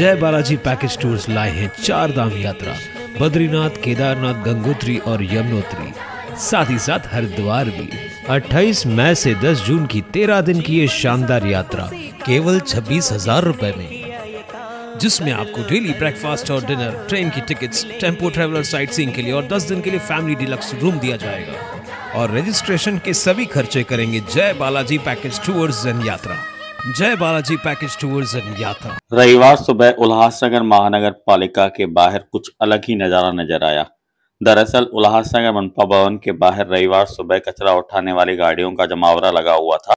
जय Balaji package tours लाए हैं चार धाम यात्रा। बद्रीनाथ, केदारनाथ, गंगोत्री और यमुनोत्री। साथ ही साथ हरिद्वार भी। 28 मई से 10 जून की 13 दिन की ये शानदार यात्रा केवल छब्बीस हज़ार रुपए में। जिसमें आपको डेली ब्रेकफास्ट और डिनर ट्रेन की tickets tempo traveller sightseeing के लिए और 10 दिन के लिए फैमिली डिलक्स रूम दिया जाएगा। और रजिस्ट्रेशन के सभी खर्चे करेंगे जय बालाजी पैकेज टूर्स एंड यात्रा। जय बालाजी पैकेज टूर्स एंड यात्रा। रविवार सुबह उल्लासनगर महानगर पालिका के बाहर कुछ अलग ही नज़ारा नज़र आया। दरअसल उल्लासनगर मनपा भवन के बाहर रविवार सुबह कचरा उठाने वाली गाड़ियों का जमावरा लगा हुआ था।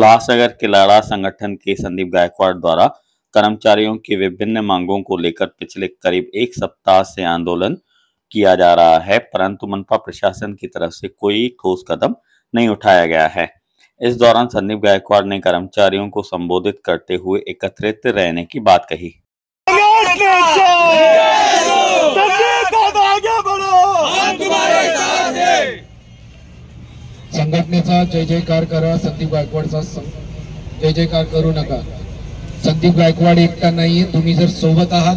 उल्लासनगर के लाड़ा संगठन के संदीप गायकवाड़ द्वारा कर्मचारियों की विभिन्न मांगों को लेकर पिछले करीब एक सप्ताह से आंदोलन किया जा रहा है, परंतु मनपा प्रशासन की तरफ़ से कोई ठोस कदम नहीं उठाया गया है। इस दौरान संदीप गायकवाड़ ने कर्मचारियों को संबोधित करते हुए एकत्रित रहने की बात कही। संघटनेचा जय जयकार करा संदीप गायकवाडचा जय जयकार करू नका. संदीप गायकवाड एकटा नाहीये तुम्ही जर सोबत आहात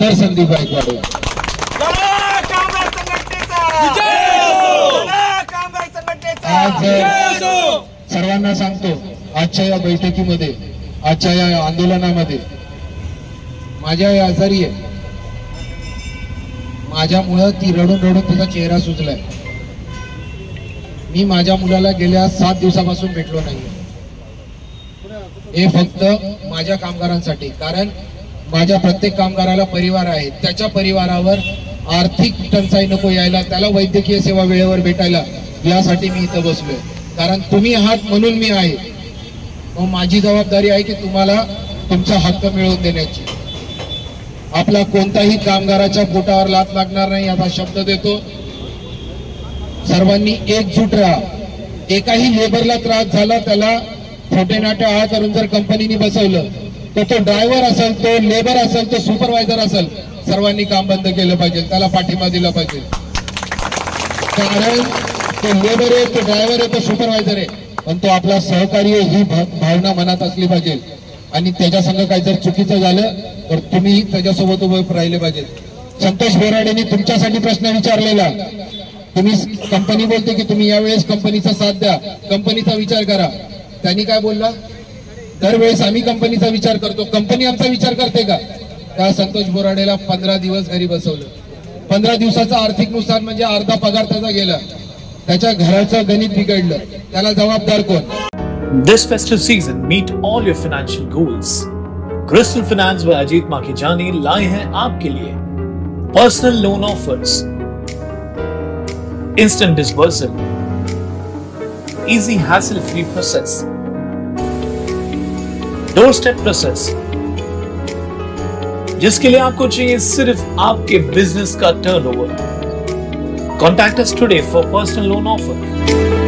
तर संदीप गायकवाड आज अ, सर्वांना सांगतो आजच्या या बैठकीमध्ये आजच्या या आंदोलनामध्ये माझ्या आजारी आहे. माझ्यामुळं ती रडून रडून तिचा चेहरा सुजलाय. मी माझ्या मुलाला गेल्या सात दिवसापासून भेटलो नाही हे फक्त माझ्या कामगारांसाठी कारण माझ्या प्रत्येक कामगाराला परिवार आहे. त्याच्या परिवारावर आर्थिक टंचाई नको यायला त्याला वैद्यकीय सेवा वेळेवर भेटायला यासाठी मी इथं बसलोय. कारण तुम्ही आहात म्हणून मी आहे. मग माझी जबाबदारी आहे की तुम्हाला तुमचा हक्क मिळवून देण्याची. आपला कोणताही कामगाराच्या पोटावर लात लागणार नाही याचा शब्द देतो. सर्वांनी एकजूट राहा. एकाही लेबरला त्रास झाला त्याला छोटे आळा आळ करून जर कंपनीने बसवलं तर तो ड्रायव्हर असेल तो लेबर असेल तो सुपरवायझर असेल सर्वांनी काम बंद केलं पाहिजे त्याला पाठिंबा दिला पाहिजे. कारण तो लेबर आहे तो ड्रायव्हर आहे तो सुपरवायझर आहे पण तो आपला सहकार्य ही भावना मनात असली पाहिजे. आणि त्याच्या संग काही जर चुकीचं झालं तर तुम्ही त्याच्यासोबत उभे राहिले पाहिजेत संतोष बोराडेने तुमच्यासाठी प्रश्न विचारलेला तुम्ही कंपनी बोलते की तुम्ही यावेळेस कंपनीचा साथ द्या. कंपनीचा विचार करा. त्यांनी काय बोलला? दरवेळेस आम्ही कंपनीचा विचार करतो. कंपनी आमचा विचार करते का? त्या संतोष बोराडेला पंधरा दिवस घरी बसवलं? पंधरा दिवसाचं आर्थिक नुकसान म्हणजे अर्धा पगार त्याचा गेला. त्याच्या घराचं गणित बिघडलं. त्याला जबाबदार कोण? This festive season, meet all your financial goals. Crystal Finance by Ajit Makijani लाए हैं आपके लिए. Personal loan offers instant dispersal, easy hassle-free process, doorstep process, जिसके लिए आपको चाहिए सिर्फ़ आपके बिज़नेस का turnover. Contact us today for personal loan offer.